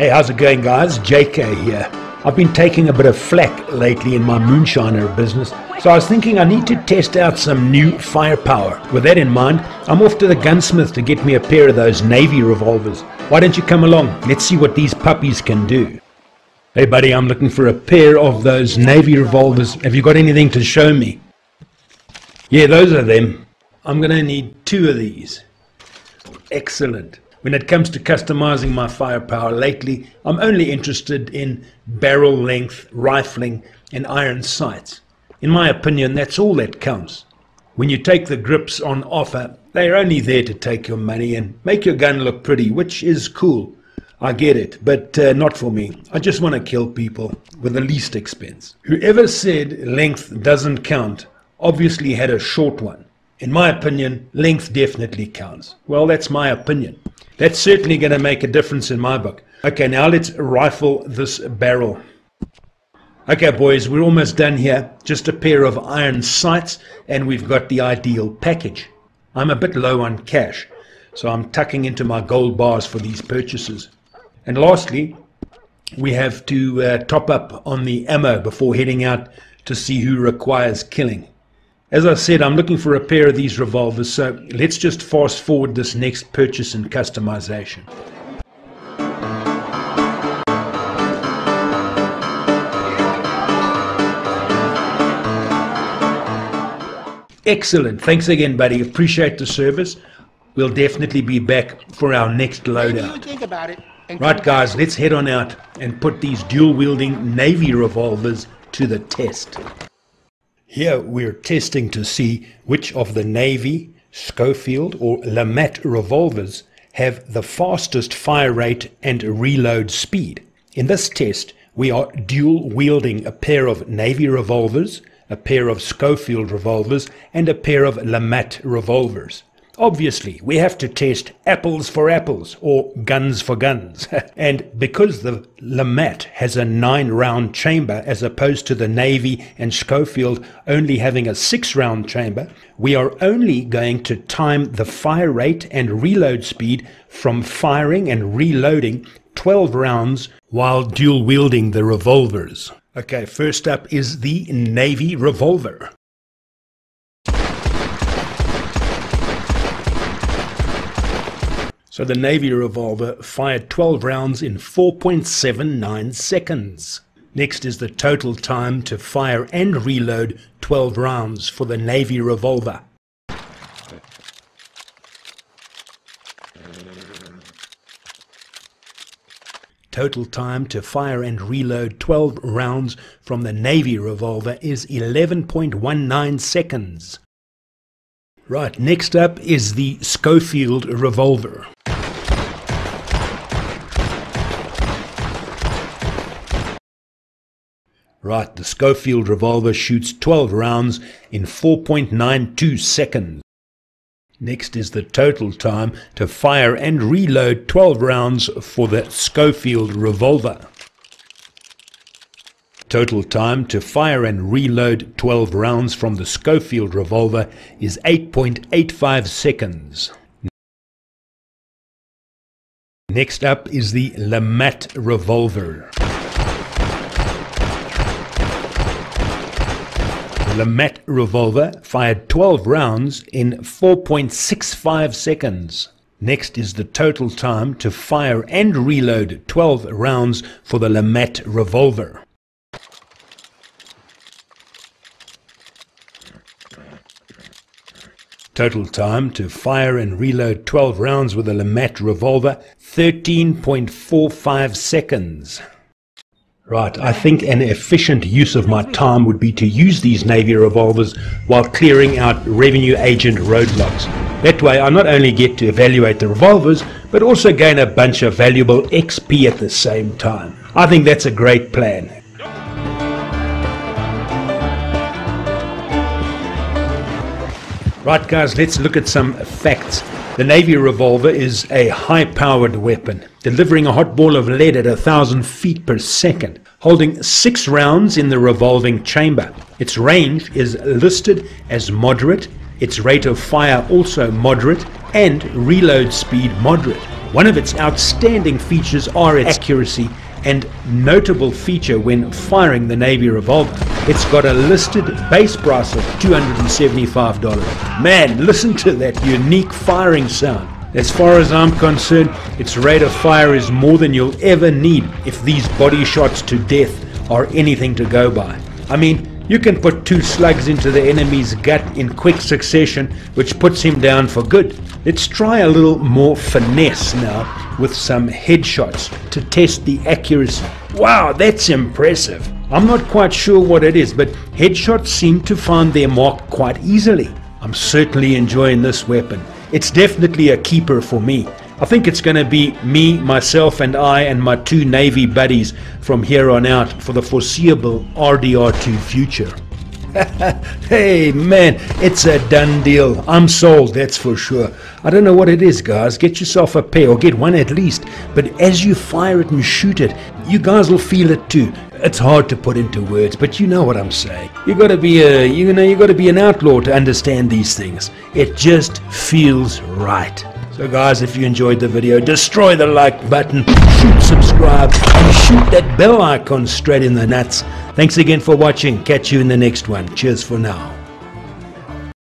Hey, how's it going, guys? JK here. I've been taking a bit of flack lately in my moonshiner business, so I was thinking I need to test out some new firepower. With that in mind, I'm off to the gunsmith to get me a pair of those Navy revolvers. Why don't you come along? Let's see what these puppies can do. Hey, buddy, I'm looking for a pair of those Navy revolvers. Have you got anything to show me? Yeah, those are them. I'm going to need two of these. Excellent. When it comes to customizing my firepower lately, I'm only interested in barrel length, rifling, and iron sights. In my opinion, that's all that counts. When you take the grips on offer, they are only there to take your money and make your gun look pretty, which is cool. I get it, but uh, not for me. I just want to kill people with the least expense. Whoever said length doesn't count obviously had a short one. In my opinion, length definitely counts. Well, that's my opinion. That's certainly going to make a difference in my book. Okay, now let's rifle this barrel. Okay, boys, we're almost done here. Just a pair of iron sights, and we've got the ideal package. I'm a bit low on cash, so I'm tucking into my gold bars for these purchases. And lastly, we have to uh, top up on the ammo before heading out to see who requires killing. As I said, I'm looking for a pair of these revolvers, so let's just fast forward this next purchase and customization. Excellent. Thanks again, buddy. Appreciate the service. We'll definitely be back for our next loadout. Right, guys, let's head on out and put these dual wielding Navy revolvers to the test. Here we're testing to see which of the Navy, Schofield, or LeMat revolvers have the fastest fire rate and reload speed. In this test, we are dual wielding a pair of Navy revolvers, a pair of Schofield revolvers, and a pair of LeMat revolvers. Obviously, we have to test apples for apples or guns for guns. and because the LeMat has a nine round chamber as opposed to the Navy and Schofield only having a six round chamber, we are only going to time the fire rate and reload speed from firing and reloading 12 rounds while dual wielding the revolvers. Okay, first up is the Navy revolver. So the Navy revolver fired 12 rounds in 4.79 seconds. Next is the total time to fire and reload 12 rounds for the Navy revolver. Total time to fire and reload 12 rounds from the Navy revolver is 11.19 seconds. Right, next up is the Schofield revolver. Right, the Schofield revolver shoots 12 rounds in 4.92 seconds. Next is the total time to fire and reload 12 rounds for the Schofield revolver. Total time to fire and reload 12 rounds from the Schofield revolver is 8.85 seconds. Next up is the LeMat revolver. The LeMat revolver fired 12 rounds in 4.65 seconds. Next is the total time to fire and reload 12 rounds for the LeMat revolver. Total time to fire and reload 12 rounds with the Lamette revolver 13.45 seconds. Right. I think an efficient use of my time would be to use these Navy revolvers while clearing out revenue agent roadblocks. That way, I not only get to evaluate the revolvers, but also gain a bunch of valuable XP at the same time. I think that's a great plan. Right, guys, let's look at some facts. The Navy revolver is a high powered weapon, delivering a hot ball of lead at a thousand feet per second, holding six rounds in the revolving chamber. Its range is listed as moderate, its rate of fire also moderate, and reload speed moderate. One of its outstanding features are its accuracy and notable feature when firing the Navy revolver. It's got a listed base price of $275. Man, listen to that unique firing sound. As far as I'm concerned, its rate of fire is more than you'll ever need if these body shots to death are anything to go by. I mean, you can put two slugs into the enemy's gut in quick succession, which puts him down for good. Let's try a little more finesse now with some headshots to test the accuracy. Wow, that's impressive. I'm not quite sure what it is, but headshots seem to find their mark quite easily. I'm certainly enjoying this weapon. It's definitely a keeper for me. I think it's going to be me, myself, and I, and my two Navy buddies from here on out for the foreseeable RDR2 future. hey man, it's a done deal. I'm sold, that's for sure. I don't know what it is, guys. Get yourself a pair or get one at least. But as you fire it and shoot it, you guys will feel it too. It's hard to put into words, but you know what I'm saying. You gotta be a you know you gotta be an outlaw to understand these things. It just feels right. So guys, if you enjoyed the video, destroy the like button, shoot subscribe, and shoot that bell icon straight in the nuts. Thanks again for watching. Catch you in the next one. Cheers for now.